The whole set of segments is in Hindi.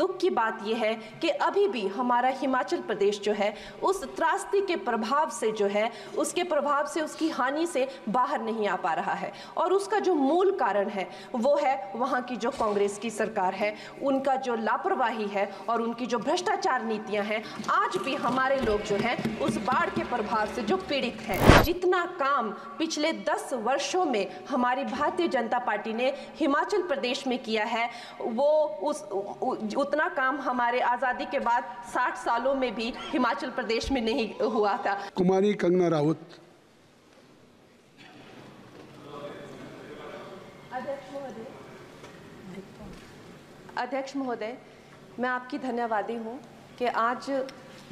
दुख की बात यह है कि अभी भी हमारा हिमाचल प्रदेश जो है, उस त्रासदी के प्रभाव से जो है, उसके प्रभाव से उसकी हानि से बाहर नहीं आ पा रहा है। और उसका जो मूल कारण है, वो है वहाँ की जो कांग्रेस की सरकार है, उनका जो लापरवाही है और उनकी जो भ्रष्टाचार नीतियाँ हैं, आज भी हमारे लोग जो हैं, उस बाढ़ के प्रभाव से जो पीड़ित हैं, जितना काम पिछले दस वर्षों में हमारी भारतीय जनता पार्टी ने हिमाचल प्रदेश में किया है, वो उस उतना काम हमारे आज़ादी के बाद 60 सालों में भी हिमाचल प्रदेश में नहीं हुआ था। कुमारी कंगना महोदय अध्यक्ष महोदय मैं आपकी धन्यवादी हूँ कि आज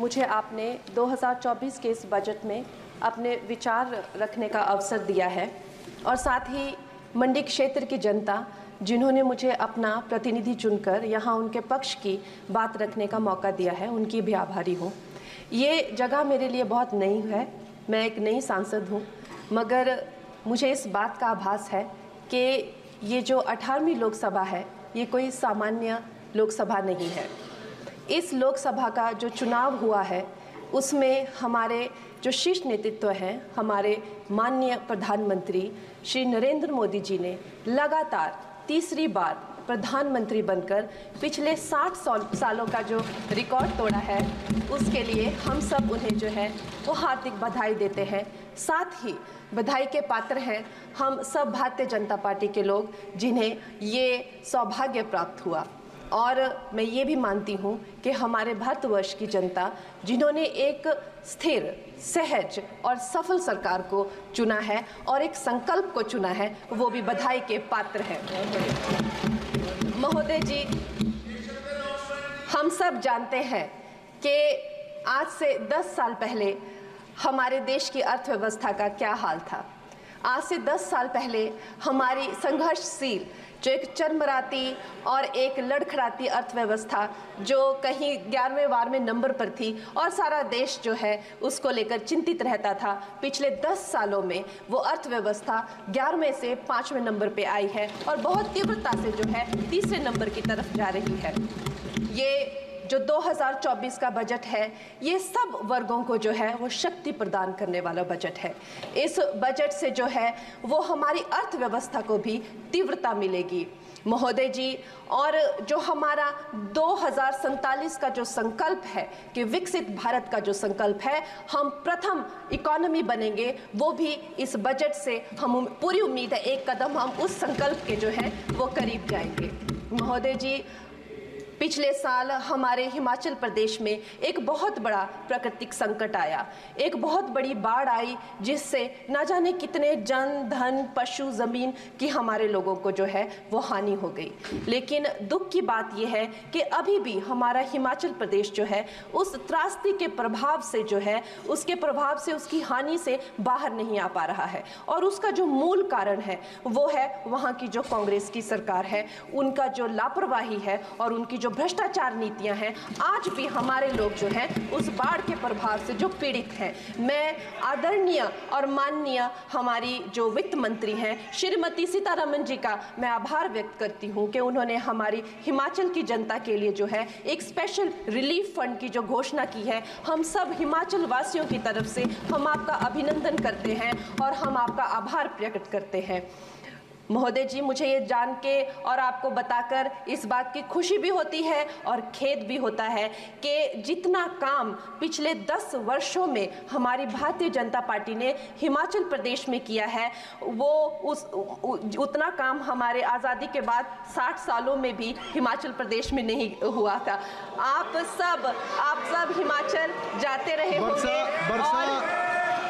मुझे आपने 2024 के इस बजट में अपने विचार रखने का अवसर दिया है और साथ ही मंडी क्षेत्र की जनता जिन्होंने मुझे अपना प्रतिनिधि चुनकर यहाँ उनके पक्ष की बात रखने का मौका दिया है, उनकी भी आभारी हूँ। ये जगह मेरे लिए बहुत नई है, मैं एक नई सांसद हूँ, मगर मुझे इस बात का आभास है कि ये जो 18वीं लोकसभा है, ये कोई सामान्य लोकसभा नहीं है। इस लोकसभा का जो चुनाव हुआ है, उसमें हमारे जो शीर्ष नेतृत्व हैं, हमारे माननीय प्रधानमंत्री श्री नरेंद्र मोदी जी ने लगातार तीसरी बार प्रधानमंत्री बनकर पिछले 60 साल सालों का जो रिकॉर्ड तोड़ा है, उसके लिए हम सब उन्हें जो है, वो हार्दिक बधाई देते हैं। साथ ही बधाई के पात्र हैं हम सब भारतीय जनता पार्टी के लोग, जिन्हें ये सौभाग्य प्राप्त हुआ। और मैं ये भी मानती हूँ कि हमारे भारतवर्ष की जनता, जिन्होंने एक स्थिर, सहज और सफल सरकार को चुना है और एक संकल्प को चुना है, वो भी बधाई के पात्र हैं। महोदय जी, हम सब जानते हैं कि आज से 10 साल पहले हमारे देश की अर्थव्यवस्था का क्या हाल था। आज से 10 साल पहले हमारी संघर्षशील जो एक चरमराती और एक लड़खड़ाती अर्थव्यवस्था, जो कहीं ग्यारहवें, बारहवें नंबर पर थी और सारा देश जो है उसको लेकर चिंतित रहता था, पिछले 10 सालों में वो अर्थव्यवस्था ग्यारहवें से पाँचवें नंबर पे आई है और बहुत तीव्रता से जो है तीसरे नंबर की तरफ़ जा रही है। ये जो 2024 का बजट है, ये सब वर्गों को जो है, वो शक्ति प्रदान करने वाला बजट है। इस बजट से जो है, वो हमारी अर्थव्यवस्था को भी तीव्रता मिलेगी। महोदय जी, और जो हमारा दो हज़ार सैंतालीस का जो संकल्प है, कि विकसित भारत का जो संकल्प है, हम प्रथम इकोनॉमी बनेंगे, वो भी इस बजट से हम पूरी उम्मीद है, एक कदम हम उस संकल्प के जो है, वो करीब जाएँगे। महोदय जी पिछले साल हमारे हिमाचल प्रदेश में एक बहुत बड़ा प्राकृतिक संकट आया। एक बहुत बड़ी बाढ़ आई जिससे ना जाने कितने जन, धन, पशु, ज़मीन की हमारे लोगों को जो है वो हानि हो गई। लेकिन दुख की बात यह है कि अभी भी हमारा हिमाचल प्रदेश जो है, उस त्रासदी के प्रभाव से जो है, उसके प्रभाव से उसकी हानि से बाहर नहीं आ पा रहा है। और उसका जो मूल कारण है, वो है वहाँ की जो कांग्रेस की सरकार है, उनका जो लापरवाही है और उनकी जो भ्रष्टाचार नीतियाँ हैं, आज भी हमारे लोग जो हैं, उस बाढ़ के प्रभाव से जो पीड़ित हैं। मैं आदरणीय और माननीय हमारी जो वित्त मंत्री हैं, श्रीमती सीतारमन जी का मैं आभार व्यक्त करती हूँ कि उन्होंने हमारी हिमाचल की जनता के लिए जो है, एक स्पेशल रिलीफ फंड की जो घोषणा की है, हम सब हिमाचल वासियों की तरफ़ से हम आपका अभिनंदन करते हैं और हम आपका आभार प्रकट करते हैं। महोदय जी मुझे ये जान के और आपको बताकर इस बात की खुशी भी होती है और खेद भी होता है कि जितना काम पिछले 10 वर्षों में हमारी भारतीय जनता पार्टी ने हिमाचल प्रदेश में किया है वो उस उतना काम हमारे आज़ादी के बाद 60 सालों में भी हिमाचल प्रदेश में नहीं हुआ था। आप सब आप सब हिमाचल जाते रहे और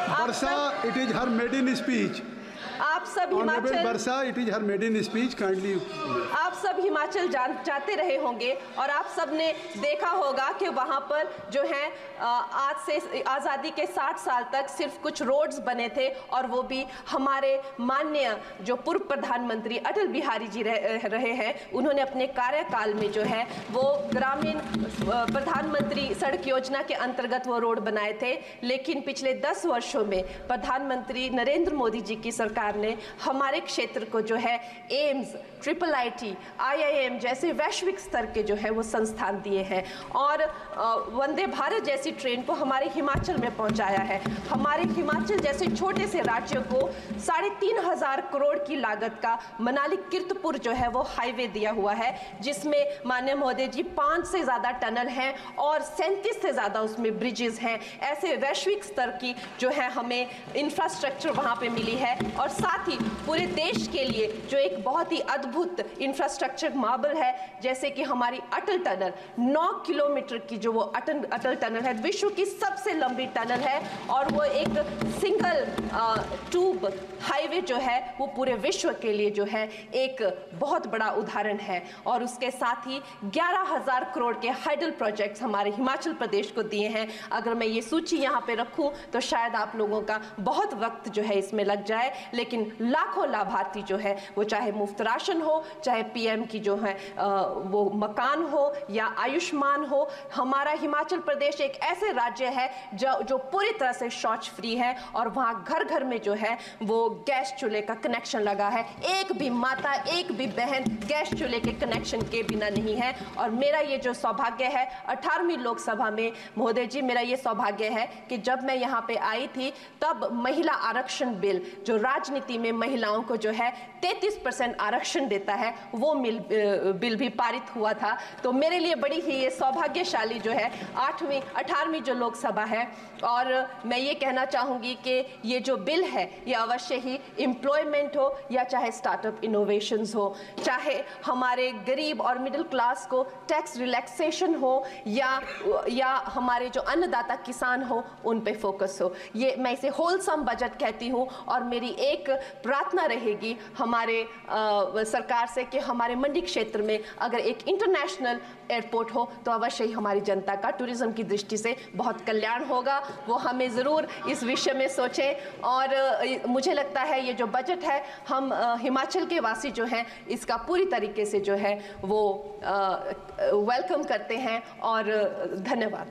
आप वर्षा सब- it is her maiden speech आप सब हिमाचल वर्षा it is her maiden speech. Kindly आप सब हिमाचल जान जाते रहे होंगे और आप सबने देखा होगा कि वहाँ पर जो है आज से आज़ादी के 60 साल तक सिर्फ़ कुछ रोड्स बने थे और वो भी हमारे माननीय जो पूर्व प्रधानमंत्री अटल बिहारी जी रह, रहे हैं उन्होंने अपने कार्यकाल में जो है वो ग्रामीण प्रधानमंत्री सड़क योजना के अंतर्गत वो रोड बनाए थे। लेकिन पिछले 10 वर्षों में प्रधानमंत्री नरेंद्र मोदी जी की सरकार ने हमारे क्षेत्र को जो है एम्स, ट्रिपल आईटी, आईआईएम जैसे वैश्विक स्तर के जो है वो संस्थान दिए हैं। और वंदे भारत जैसी ट्रेन को हमारे हिमाचल में पहुँचाया है। हमारे हिमाचल जैसे छोटे से राज्यों को साढ़े तीन हज़ार करोड़ की लागत का मनाली किरतपुर जो है वो हाईवे दिया हुआ है, जिसमें माननीय महोदय जी पाँच से ज़्यादा टनल हैं और सैंतीस से ज़्यादा उसमें ब्रिजेस हैं। ऐसे वैश्विक स्तर की जो है हमें इंफ्रास्ट्रक्चर वहाँ पर मिली है और साथ ही पूरे देश के लिए जो एक बहुत ही अद्भुत इंफ्रास्ट्रक्चर मार्बल है, जैसे कि हमारी अटल टनल 9 किलोमीटर की जो वो अटल अटल टनल है, विश्व की सबसे लंबी टनल है, और वो एक सिंगल ट्यूब हाईवे जो है, वो पूरे विश्व के लिए जो है, एक बहुत बड़ा उदाहरण है। और उसके साथ ही ग्यारह हज़ार करोड़ के हाइडल प्रोजेक्ट्स हमारे हिमाचल प्रदेश को दिए हैं। अगर मैं ये सूची यहाँ पे रखूँ तो शायद आप लोगों का बहुत वक्त जो है इसमें लग जाए। लेकिन लाखों लाभार्थी जो है, वो चाहे मुफ़्त राशन हो, चाहे पीएम की जो है वो मकान हो या आयुष्मान हो, हमारा हिमाचल प्रदेश एक ऐसे राज्य है जो जो पूरी तरह से शौच फ्री है और वहाँ घर घर में जो है, वो गैस चूल्हे का कनेक्शन लगा है। एक भी माता, एक भी बहन गैस चूल्हे के कनेक्शन के बिना नहीं है और मेरा ये जो सौभाग्य है 18वीं लोकसभा में, महोदय जी, मेरा ये सौभाग्य है कि जब मैं यहाँ पे आई थी, तब महिला आरक्षण बिल, जो राजनीति में महिलाओं को जो है 33 परसेंट आरक्षण देता है, वो मिल बिल भी पारित हुआ था। तो मेरे लिए बड़ी ही ये सौभाग्यशाली जो है आठवीं, अठारहवीं जो लोकसभा है, और मैं ये कहना चाहूँगी कि ये जो बिल है, ये अवश्य ही एम्प्लॉयमेंट हो, या चाहे स्टार्टअप इनोवेशंस हो, चाहे हमारे गरीब और मिडिल क्लास को टैक्स रिलैक्सेशन हो, या या हमारे जो अन्नदाता किसान हो, उन पे फोकस हो। ये मैं इसे होलसम बजट कहती हूँ, और मेरी एक प्रार्थना रहेगी हमारे अ, सरकार से कि हमारे मंडी क्षेत्र में अगर एक इंटरनेशनल एयरपोर्ट हो तो अवश्य ही हमारी जनता का टूरिज़्म की दृष्टि से बहुत कल्याण होगा। वो हमें ज़रूर इस विषय में सोचें। और मुझे लगता है ये जो बजट है हम हिमाचल के वासी जो हैं इसका पूरी तरीके से जो है वो वेलकम करते हैं। और धन्यवाद।